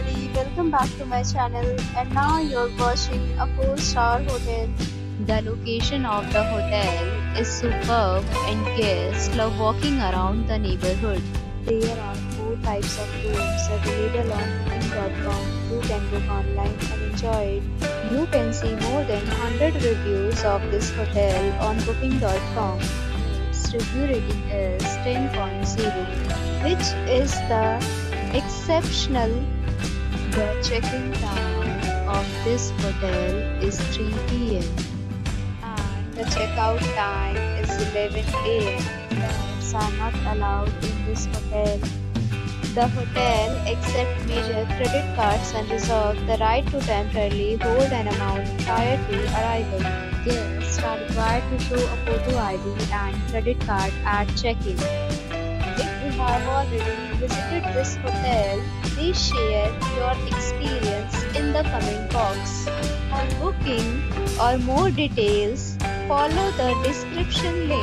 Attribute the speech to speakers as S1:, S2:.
S1: everybody, welcome back to my channel and now you're watching a 4-star hotel.
S2: The location of the hotel is superb and guests love walking around the neighborhood.
S1: There are 4 types of rooms available on booking.com. You can book online and enjoy it. You can see more than 100 reviews of this hotel on booking.com. Its review rating is 10.0 which is the exceptional.
S2: The check-in time of this hotel is 3 p.m.
S1: and the checkout time is 11 a.m. Pets are not allowed in this hotel. The hotel accepts major credit cards and reserves the right to temporarily hold an amount prior to arrival. Guests are required to show a photo ID and credit card at check-in. If you have already visited this hotel, share your experience in the comment box. For booking or more details, follow the description link.